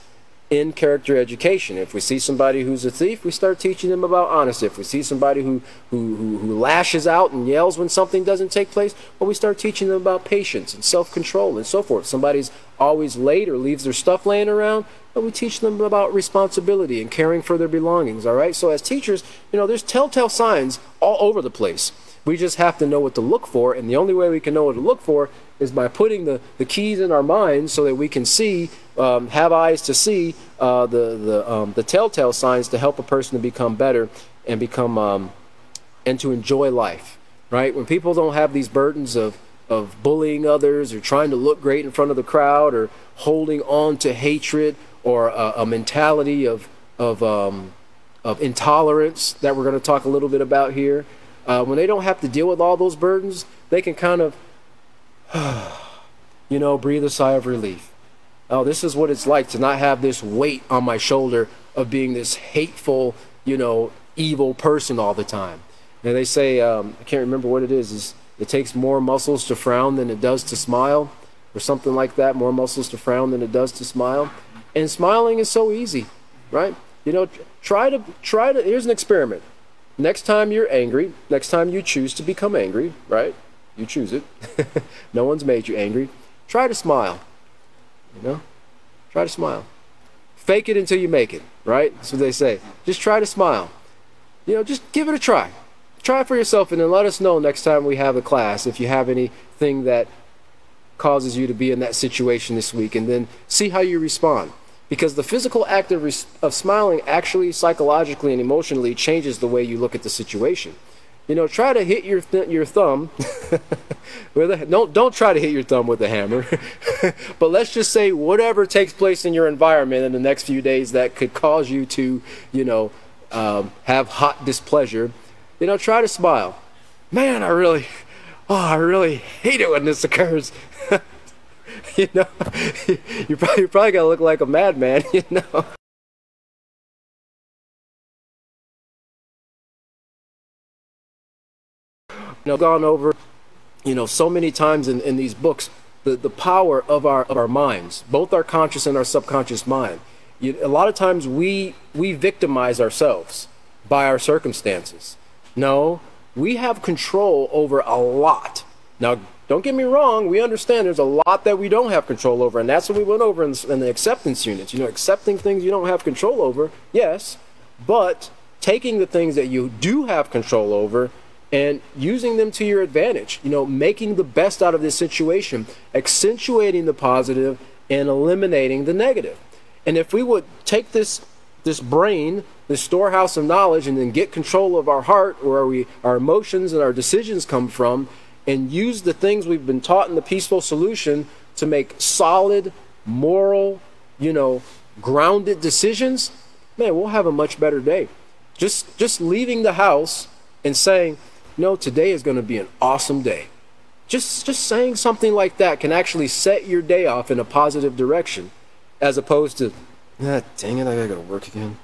in character education. If we see somebody who's a thief, we start teaching them about honesty. If we see somebody who, who, who, who lashes out and yells when something doesn't take place, well, we start teaching them about patience and self control and so forth. Somebody's always late or leaves their stuff laying around, but we teach them about responsibility and caring for their belongings, all right? So as teachers, you know, there's telltale signs all over the place. We just have to know what to look for, and the only way we can know what to look for is by putting the, the keys in our minds so that we can see, um, have eyes to see uh, the, the, um, the telltale signs to help a person to become better and become, um, and to enjoy life, right? When people don't have these burdens of, of bullying others or trying to look great in front of the crowd or holding on to hatred or a, a mentality of, of, um, of intolerance that we're going to talk a little bit about here, uh, when they don't have to deal with all those burdens, they can kind of you know, breathe a sigh of relief. Oh, this is what it's like to not have this weight on my shoulder of being this hateful, you know, evil person all the time. And they say, um, I can't remember what it is, is it takes more muscles to frown than it does to smile, or something like that, more muscles to frown than it does to smile. And smiling is so easy, right? You know, try to, try to, here's an experiment. Next time you're angry, next time you choose to become angry, right? You choose it. no one's made you angry. Try to smile. You know? Try to smile. Fake it until you make it, right? That's what they say. Just try to smile. You know, just give it a try. Try it for yourself and then let us know next time we have a class if you have anything that causes you to be in that situation this week and then see how you respond. Because the physical act of, of smiling actually psychologically and emotionally changes the way you look at the situation you know, try to hit your th your thumb with a, don't don't try to hit your thumb with a hammer. but let's just say whatever takes place in your environment in the next few days that could cause you to, you know, um, have hot displeasure. You know, try to smile. Man, I really, oh, I really hate it when this occurs. you know, you probably you probably gotta look like a madman. You know. you know, gone over, you know, so many times in, in these books, the, the power of our, of our minds, both our conscious and our subconscious mind. You, a lot of times we, we victimize ourselves by our circumstances. No, we have control over a lot. Now, don't get me wrong, we understand there's a lot that we don't have control over, and that's what we went over in, in the acceptance units. You know, accepting things you don't have control over, yes, but taking the things that you do have control over and using them to your advantage. You know, making the best out of this situation, accentuating the positive and eliminating the negative. And if we would take this this brain, this storehouse of knowledge, and then get control of our heart, where we our emotions and our decisions come from, and use the things we've been taught in the peaceful solution to make solid, moral, you know, grounded decisions, man, we'll have a much better day. Just just leaving the house and saying, no, today is going to be an awesome day. Just, just saying something like that can actually set your day off in a positive direction, as opposed to, ah, dang it, I gotta go to work again.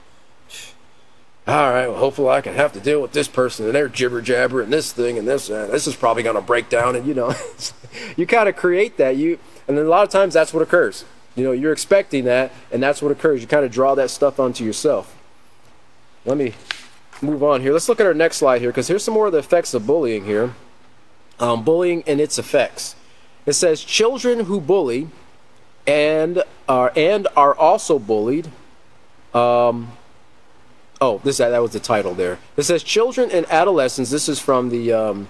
All right, well, hopefully I can have to deal with this person and their jibber jabber and this thing and this and this is probably gonna break down and you know, you kind of create that you, and a lot of times that's what occurs. You know, you're expecting that, and that's what occurs. You kind of draw that stuff onto yourself. Let me move on here. Let's look at our next slide here because here's some more of the effects of bullying here. Um, bullying and its effects. It says children who bully and are and are also bullied. Um, oh, this that was the title there. It says children and adolescents. This is from the um,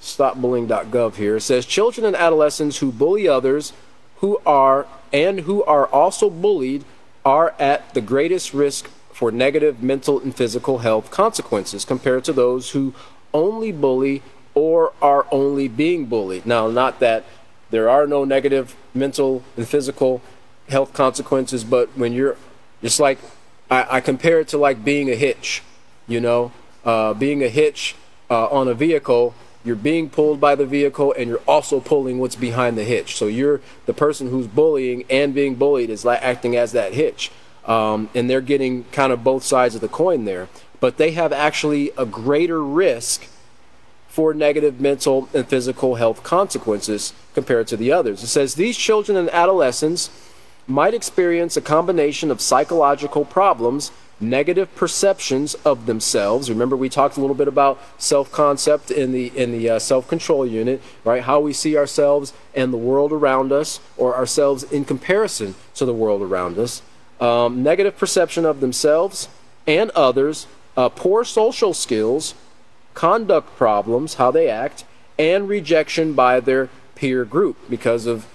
stopbullying.gov here. It says children and adolescents who bully others who are and who are also bullied are at the greatest risk for negative mental and physical health consequences compared to those who only bully or are only being bullied. Now, not that there are no negative mental and physical health consequences, but when you're, it's like, I, I compare it to like being a hitch, you know, uh, being a hitch uh, on a vehicle. You're being pulled by the vehicle and you're also pulling what's behind the hitch. So you're the person who's bullying and being bullied is like acting as that hitch. Um, and they're getting kind of both sides of the coin there. But they have actually a greater risk for negative mental and physical health consequences compared to the others. It says these children and adolescents might experience a combination of psychological problems, negative perceptions of themselves. Remember, we talked a little bit about self-concept in the in the uh, self-control unit, right? How we see ourselves and the world around us, or ourselves in comparison to the world around us. Um, negative perception of themselves and others, uh, poor social skills, conduct problems, how they act, and rejection by their peer group because of,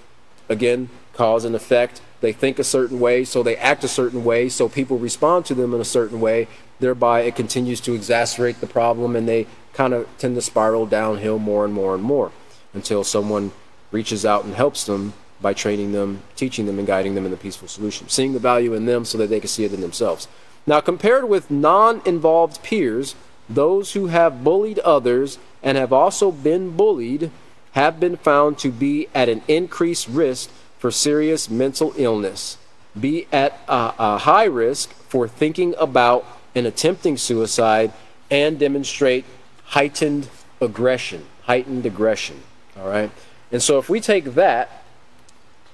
again, cause and effect. They think a certain way, so they act a certain way, so people respond to them in a certain way. Thereby, it continues to exacerbate the problem, and they kind of tend to spiral downhill more and more and more until someone reaches out and helps them by training them, teaching them, and guiding them in the peaceful solution, seeing the value in them so that they can see it in themselves. Now, compared with non involved peers, those who have bullied others and have also been bullied have been found to be at an increased risk for serious mental illness, be at a, a high risk for thinking about and attempting suicide, and demonstrate heightened aggression. Heightened aggression. All right? And so if we take that,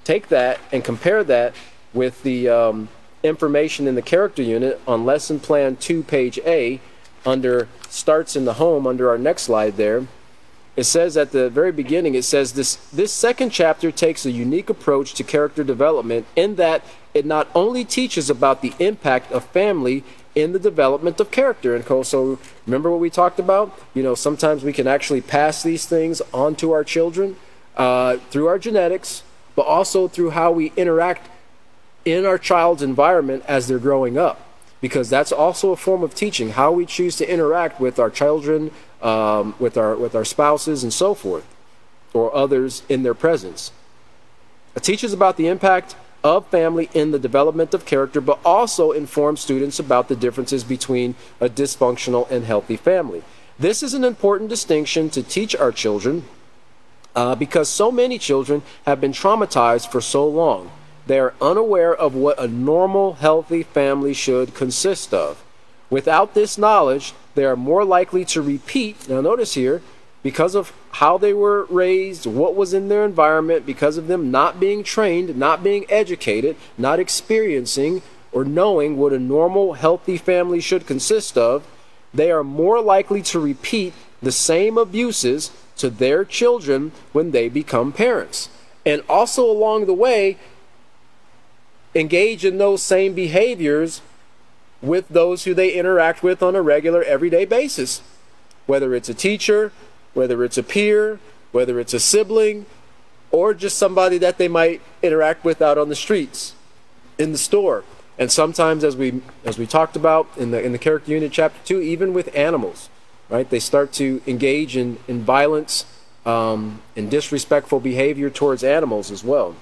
take that and compare that with the um, information in the character unit on lesson plan 2, page A, under starts in the home under our next slide there it says at the very beginning it says this this second chapter takes a unique approach to character development in that it not only teaches about the impact of family in the development of character. And so remember what we talked about? You know sometimes we can actually pass these things on to our children uh, through our genetics but also through how we interact in our child's environment as they're growing up. Because that's also a form of teaching how we choose to interact with our children, um, with our with our spouses, and so forth, or others in their presence. It teaches about the impact of family in the development of character, but also informs students about the differences between a dysfunctional and healthy family. This is an important distinction to teach our children uh, because so many children have been traumatized for so long. They are unaware of what a normal, healthy family should consist of. Without this knowledge, they are more likely to repeat. Now, notice here, because of how they were raised, what was in their environment, because of them not being trained, not being educated, not experiencing or knowing what a normal, healthy family should consist of, they are more likely to repeat the same abuses to their children when they become parents. And also along the way, engage in those same behaviors with those who they interact with on a regular, everyday basis. Whether it's a teacher, whether it's a peer, whether it's a sibling, or just somebody that they might interact with out on the streets, in the store. And sometimes, as we as we talked about in the in the character unit chapter two, even with animals, right? They start to engage in in violence um, and disrespectful behavior towards animals as well.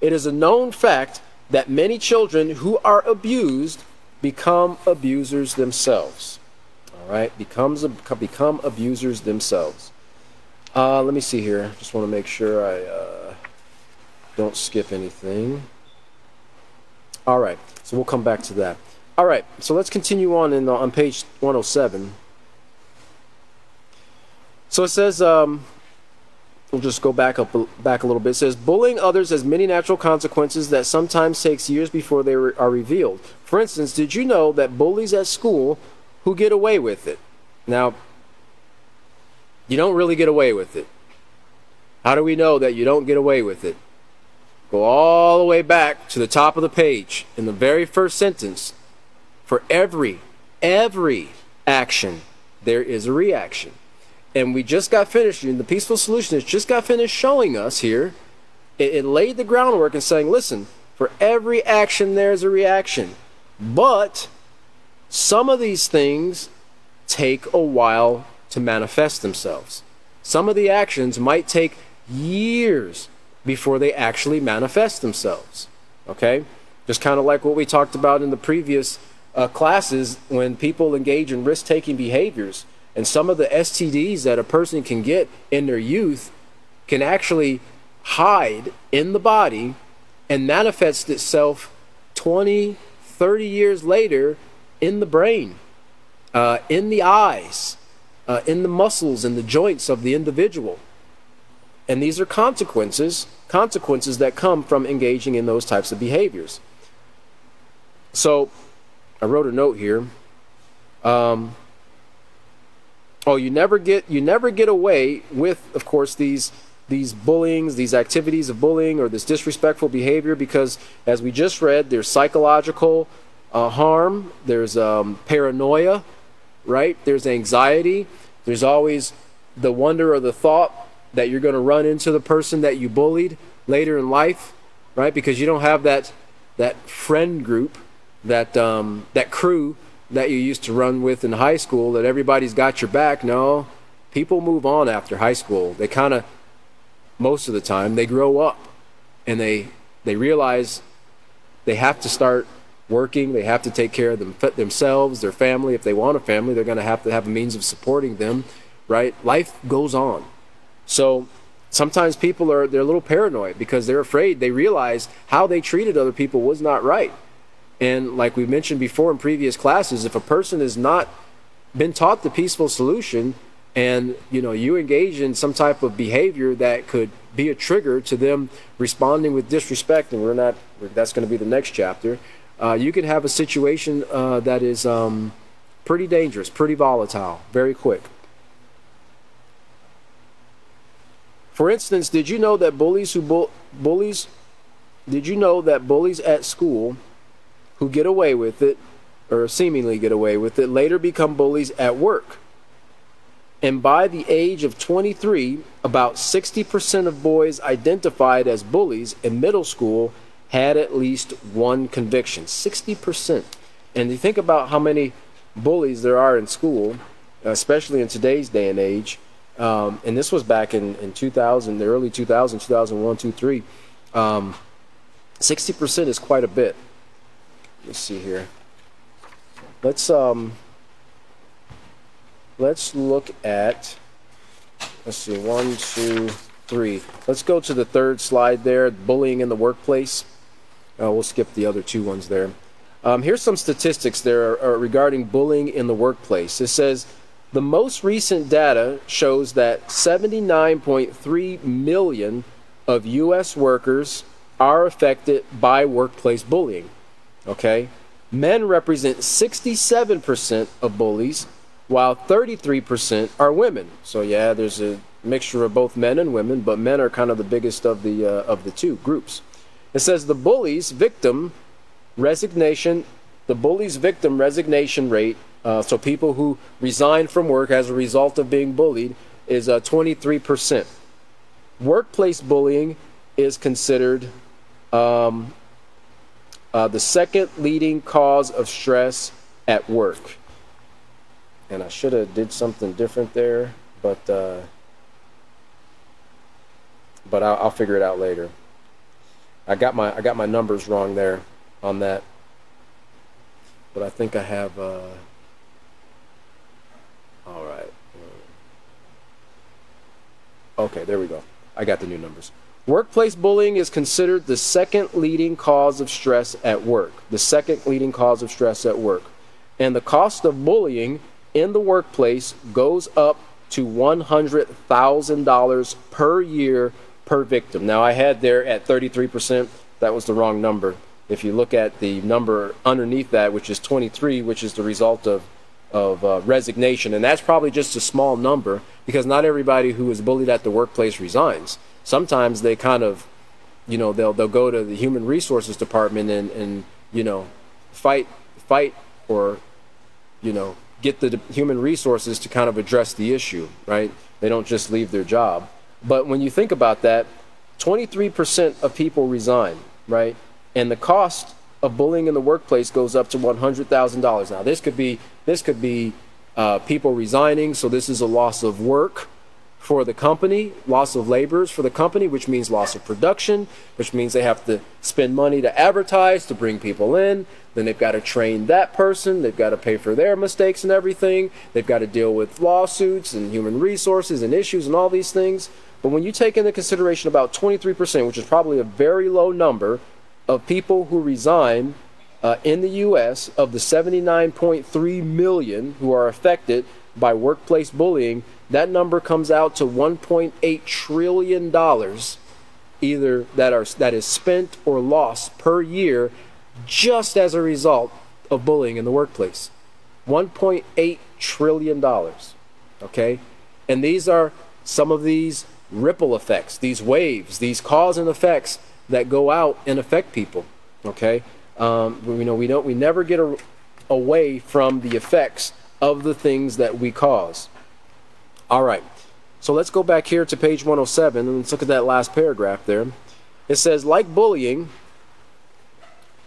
It is a known fact that many children who are abused become abusers themselves. All right, becomes become abusers themselves. Uh, let me see here. Just want to make sure I uh, don't skip anything. All right, so we'll come back to that. All right, so let's continue on in on page 107. So it says. Um, we'll just go back up back a little bit. It says bullying others has many natural consequences that sometimes takes years before they re- are revealed. For instance, did you know that bullies at school who get away with it? Now, you don't really get away with it. How do we know that you don't get away with it? Go all the way back to the top of the page in the very first sentence. For every every action there is a reaction. And we just got finished, and the peaceful solutionist just got finished showing us here it, it laid the groundwork and saying, listen, for every action there's a reaction. But some of these things take a while to manifest themselves. Some of the actions might take years before they actually manifest themselves. Okay? Just kind of like what we talked about in the previous uh, classes when people engage in risk taking behaviors. And some of the STDs that a person can get in their youth can actually hide in the body and manifest itself 20, 30 years later in the brain, uh, in the eyes, uh, in the muscles and the joints of the individual. And these are consequences, consequences that come from engaging in those types of behaviors. So I wrote a note here. Um, oh, you never get you never get away with, of course, these these bullyings, these activities of bullying or this disrespectful behavior because, as we just read, there's psychological uh, harm, there's um, paranoia, right? There's anxiety. There's always the wonder or the thought that you're going to run into the person that you bullied later in life, right? Because you don't have that that friend group, that um, that crew that you used to run with in high school. That everybody's got your back. No, people move on after high school. They kind of most of the time they grow up and they they realize they have to start working they have to take care of them, themselves their family if they want a family they're going to have to have a means of supporting them right life goes on so sometimes people are they're a little paranoid because they're afraid they realize how they treated other people was not right and like we mentioned before in previous classes if a person has not been taught the peaceful solution and you know you engage in some type of behavior that could be a trigger to them responding with disrespect and we're not that's going to be the next chapter uh, you can have a situation uh, that is um, pretty dangerous pretty volatile very quick. For instance did you know that bullies who bu- bullies did you know that bullies at school who get away with it or seemingly get away with it later become bullies at work and by the age of 23, about 60% of boys identified as bullies in middle school had at least one conviction. 60%. And you think about how many bullies there are in school, especially in today's day and age. Um, and this was back in, in 2000, the early 2000, 2001, 2003. Um, 60% is quite a bit. Let's see here. Let's um, let's look at, let's see, one, two, three. Let's go to the third slide there, bullying in the workplace. Uh, we'll skip the other two ones there. Um, here's some statistics there uh, regarding bullying in the workplace. It says the most recent data shows that 79.3 million of U.S. workers are affected by workplace bullying. Okay? Men represent 67% of bullies, while 33% are women. So yeah, there's a mixture of both men and women, but men are kind of the biggest of the uh, of the two groups. It says the bully's victim resignation, the bully's victim resignation rate. Uh, so people who resign from work as a result of being bullied is uh, 23%. Workplace bullying is considered um, uh, the second leading cause of stress at work and I should have did something different there, but uh, but I'll, I'll, figure it out later. I got my I got my numbers wrong there on that, but I think I have. Uh, all right. Okay, there we go. I got the new numbers. Workplace bullying is considered the second leading cause of stress at work. The second leading cause of stress at work. And the cost of bullying in the workplace goes up to $100,000 per year per victim. Now, I had there at 33%, that was the wrong number. If you look at the number underneath that, which is 23, which is the result of, of uh, resignation, and that's probably just a small number because not everybody who is bullied at the workplace resigns. Sometimes they kind of, you know, they'll, they'll go to the human resources department and, and you know, fight, fight or, you know, get the human resources to kind of address the issue, right? They don't just leave their job. But when you think about that, 23% of people resign, right? And the cost of bullying in the workplace goes up to $100,000. Now, this could be this could be uh, people resigning, so this is a loss of work for the company, loss of laborers for the company, which means loss of production, which means they have to spend money to advertise to bring people in. Then they've got to train that person. They've got to pay for their mistakes and everything. They've got to deal with lawsuits and human resources and issues and all these things. But when you take into consideration about 23%, which is probably a very low number of people who resign uh, in the U.S., of the 79.3 million who are affected by workplace bullying, that number comes out to 1.8 trillion dollars either that are that is spent or lost per year just as a result of bullying in the workplace. 1.8 trillion dollars okay? And these are some of these ripple effects these waves these cause and effects that go out and affect people okay? Um, you know we don't we never get a, away from the effects of the things that we cause all right. So let's go back here to page 107 and let's look at that last paragraph there. It says, like bullying,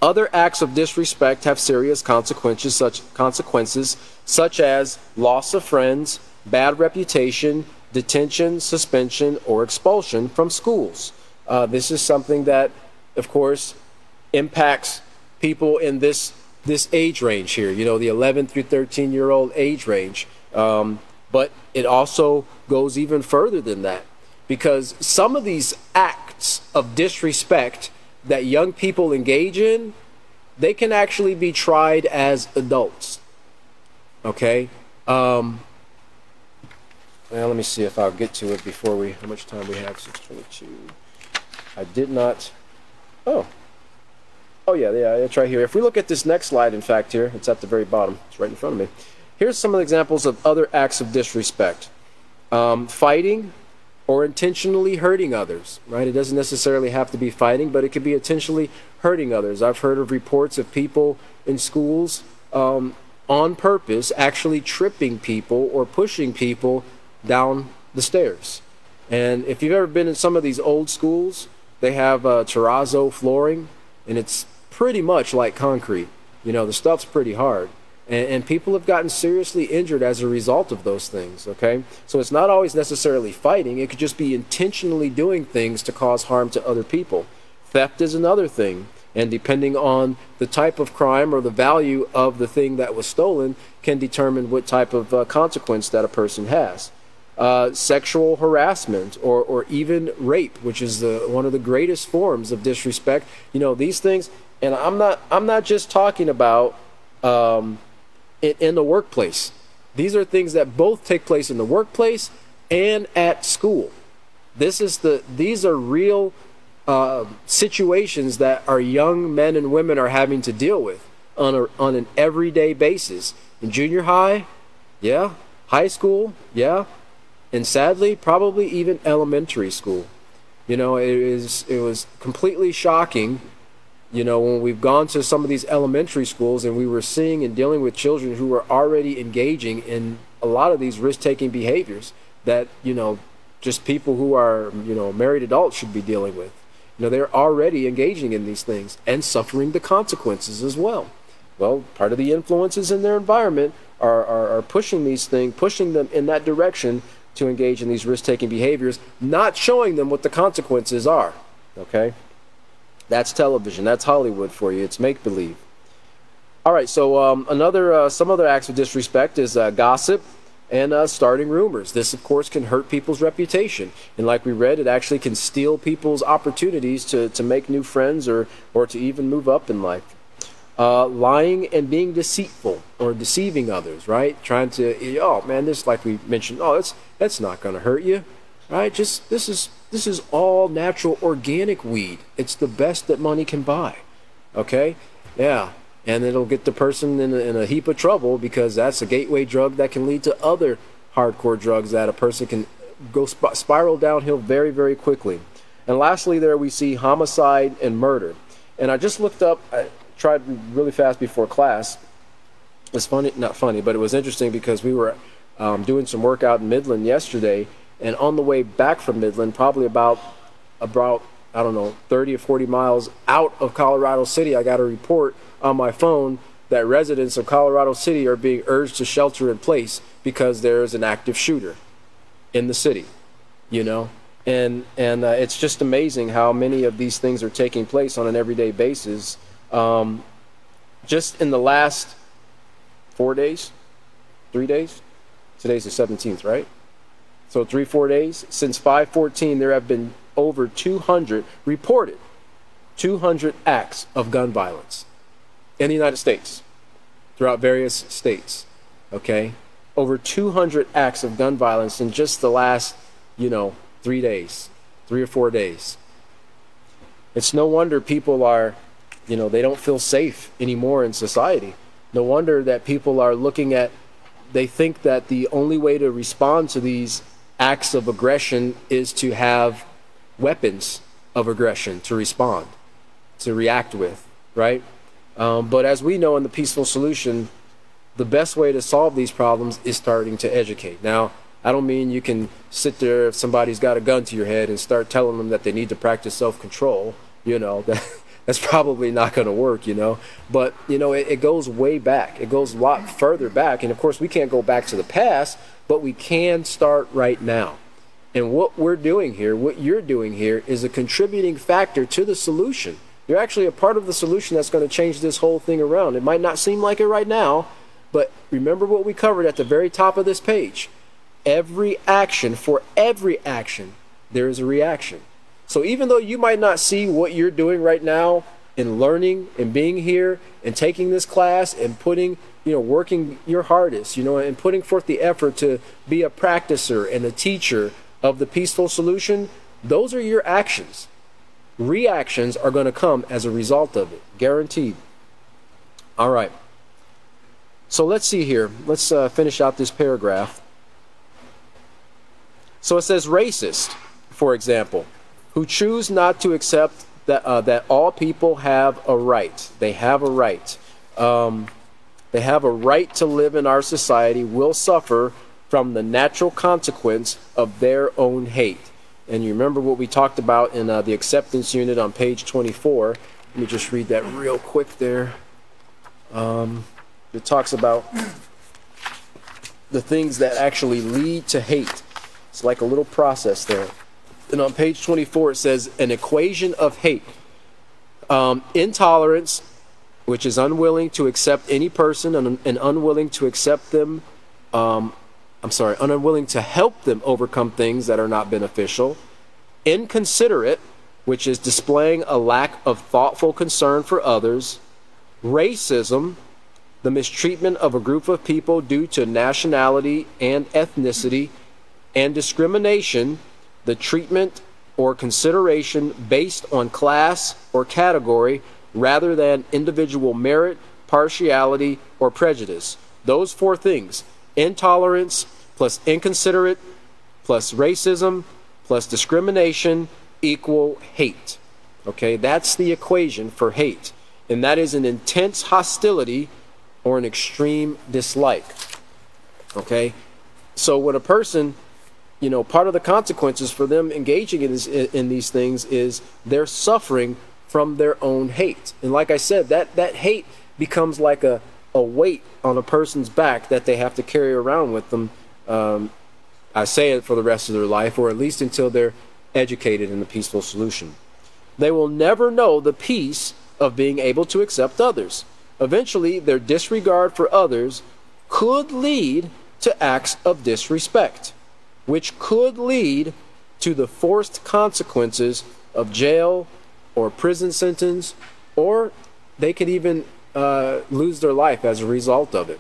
other acts of disrespect have serious consequences such consequences such as loss of friends, bad reputation, detention, suspension, or expulsion from schools. Uh, this is something that, of course, impacts people in this this age range here. You know, the 11 through 13 year old age range. Um, but it also goes even further than that because some of these acts of disrespect that young people engage in, they can actually be tried as adults. Okay? Um, well, let me see if I'll get to it before we. How much time we have? 622. I did not. Oh. Oh, yeah, yeah, it's right here. If we look at this next slide, in fact, here, it's at the very bottom. It's right in front of me. Here's some of the examples of other acts of disrespect um, fighting or intentionally hurting others, right? It doesn't necessarily have to be fighting, but it could be intentionally hurting others. I've heard of reports of people in schools um, on purpose actually tripping people or pushing people down the stairs. And if you've ever been in some of these old schools, they have uh, terrazzo flooring, and it's pretty much like concrete. You know, the stuff's pretty hard. And, and, people have gotten seriously injured as a result of those things, okay? So it's not always necessarily fighting, it could just be intentionally doing things to cause harm to other people. Theft is another thing. And depending on the type of crime or the value of the thing that was stolen, can determine what type of uh, consequence that a person has. Uh, sexual harassment or, or even rape, which is the, one of the greatest forms of disrespect. You know these things, and I'm not I'm not just talking about um, in, in the workplace. These are things that both take place in the workplace and at school. This is the these are real uh, situations that our young men and women are having to deal with on a, on an everyday basis. In junior high, yeah, high school, yeah, and sadly, probably even elementary school. You know, it is it was completely shocking you know, when we've gone to some of these elementary schools and we were seeing and dealing with children who were already engaging in a lot of these risk taking behaviors that, you know, just people who are, you know, married adults should be dealing with. You know, they're already engaging in these things and suffering the consequences as well. Well, part of the influences in their environment are, are, are pushing these things, pushing them in that direction to engage in these risk taking behaviors, not showing them what the consequences are. Okay? That's television. That's Hollywood for you. It's make believe. All right. So um, another, uh, some other acts of disrespect is uh, gossip and uh, starting rumors. This, of course, can hurt people's reputation. And like we read, it actually can steal people's opportunities to, to make new friends or, or to even move up in life. Uh, lying and being deceitful or deceiving others, right? Trying to, oh man, this, like we mentioned, oh, that's, that's not going to hurt you, right? Just, this is this is all natural organic weed. It's the best that money can buy. Okay? Yeah. And it'll get the person in a, in a heap of trouble because that's a gateway drug that can lead to other hardcore drugs that a person can go sp- spiral downhill very, very quickly. And lastly, there we see homicide and murder. And I just looked up, I tried really fast before class. It's funny, not funny, but it was interesting because we were um, doing some work out in Midland yesterday and on the way back from Midland, probably about about I don't know 30 or 40 miles out of Colorado City, I got a report on my phone that residents of Colorado City are being urged to shelter in place because there is an active shooter in the city. You know, and and uh, it's just amazing how many of these things are taking place on an everyday basis. Um, just in the last four days, three days. Today's the 17th, right? So three, four days since 514, there have been over 200 reported 200 acts of gun violence in the United States, throughout various states. Okay, over 200 acts of gun violence in just the last, you know, three days, three or four days. It's no wonder people are, you know, they don't feel safe anymore in society. No wonder that people are looking at, they think that the only way to respond to these acts of aggression is to have weapons of aggression to respond, to react with, right? Um, but as we know in the peaceful solution, the best way to solve these problems is starting to educate. Now, I don't mean you can sit there if somebody's got a gun to your head and start telling them that they need to practice self-control. You know that that's probably not going to work. You know, but you know it, it goes way back. It goes a lot further back, and of course we can't go back to the past, but we can start right now. And what we're doing here, what you're doing here, is a contributing factor to the solution. You're actually a part of the solution that's going to change this whole thing around. It might not seem like it right now, but remember what we covered at the very top of this page every action, for every action, there is a reaction. So even though you might not see what you're doing right now in learning and being here and taking this class and putting, you know, working your hardest, you know, and putting forth the effort to be a practicer and a teacher of the peaceful solution, those are your actions. Reactions are going to come as a result of it, guaranteed. All right. So let's see here. Let's uh, finish out this paragraph. So it says racist, for example, who choose not to accept that, uh, that all people have a right. They have a right. Um, they have a right to live in our society will suffer from the natural consequence of their own hate. And you remember what we talked about in uh, the acceptance unit on page 24. Let me just read that real quick there. Um, it talks about the things that actually lead to hate. It's like a little process there. And on page 24, it says an equation of hate. Um, intolerance, which is unwilling to accept any person and, and unwilling to accept them. Um, I'm sorry, unwilling to help them overcome things that are not beneficial. Inconsiderate, which is displaying a lack of thoughtful concern for others. Racism, the mistreatment of a group of people due to nationality and ethnicity and discrimination, the treatment or consideration based on class or category rather than individual merit, partiality, or prejudice. Those four things intolerance plus inconsiderate plus racism plus discrimination equal hate. Okay, that's the equation for hate. And that is an intense hostility or an extreme dislike. Okay, so when a person you know, part of the consequences for them engaging in, this, in these things is they're suffering from their own hate. And like I said, that, that hate becomes like a, a weight on a person's back that they have to carry around with them. Um, I say it for the rest of their life, or at least until they're educated in the peaceful solution. They will never know the peace of being able to accept others. Eventually, their disregard for others could lead to acts of disrespect which could lead to the forced consequences of jail or prison sentence, or they could even uh, lose their life as a result of it.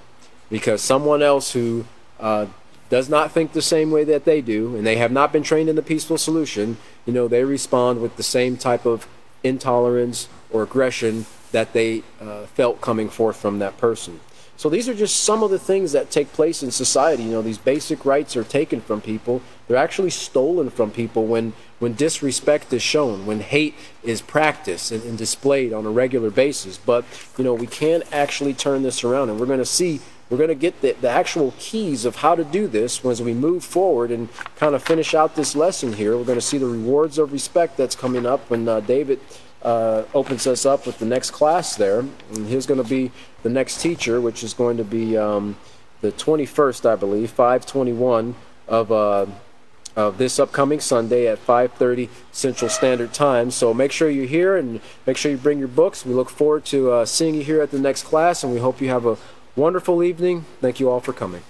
Because someone else who uh, does not think the same way that they do, and they have not been trained in the peaceful solution, you know, they respond with the same type of intolerance or aggression that they uh, felt coming forth from that person. So these are just some of the things that take place in society. You know, these basic rights are taken from people. They're actually stolen from people when, when disrespect is shown, when hate is practiced and, and displayed on a regular basis. But, you know, we can actually turn this around, and we're going to see we're going to get the, the actual keys of how to do this as we move forward and kind of finish out this lesson here. We're going to see the rewards of respect that's coming up when uh, David uh, opens us up with the next class there. And he's going to be the next teacher, which is going to be um, the 21st, I believe, 521 of, uh, of this upcoming Sunday at 5.30 Central Standard Time. So make sure you're here and make sure you bring your books. We look forward to uh, seeing you here at the next class, and we hope you have a wonderful evening. Thank you all for coming.